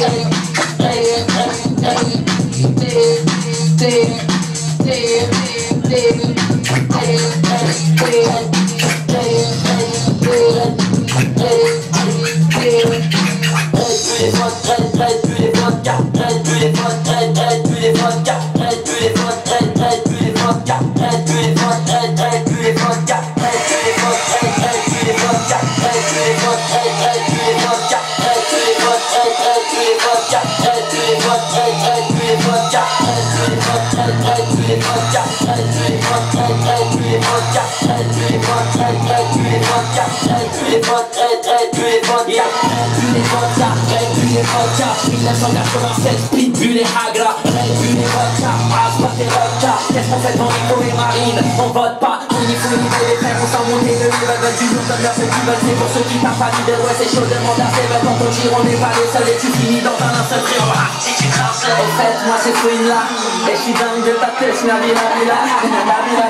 Hey, hey, hey. Et Hagra, Aspas et Vodka Qu'est-ce fait et On vote pas, on y les du c'est pour ceux qui tapent pas ouais c'est chaud, demande à Quand on gire, on n'est pas les seuls et tu finis dans un ma se quella E ci dà un detta a te, si navira, navira, navira,